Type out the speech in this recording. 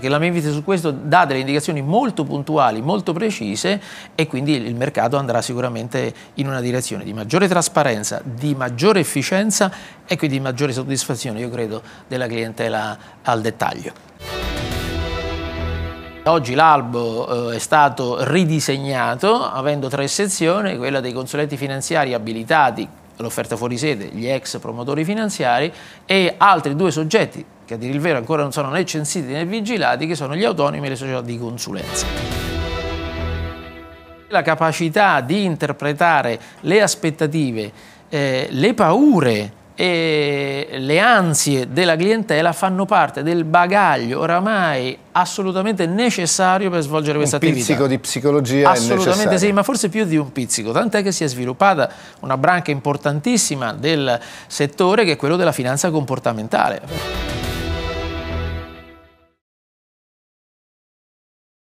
Che la Mevite su questo dà delle indicazioni molto puntuali, molto precise e quindi il mercato andrà sicuramente in una direzione di maggiore trasparenza, di maggiore efficienza e quindi di maggiore soddisfazione, io credo, della clientela al dettaglio. Oggi l'albo eh, è stato ridisegnato avendo tre sezioni, quella dei consulenti finanziari abilitati l'offerta fuori sede, gli ex promotori finanziari e altri due soggetti che a dire il vero ancora non sono né censiti né vigilati, che sono gli autonomi e le società di consulenza. La capacità di interpretare le aspettative, eh, le paure e le ansie della clientela fanno parte del bagaglio oramai assolutamente necessario per svolgere questa attività. Un pizzico di psicologia Assolutamente sì, ma forse più di un pizzico, tant'è che si è sviluppata una branca importantissima del settore che è quello della finanza comportamentale.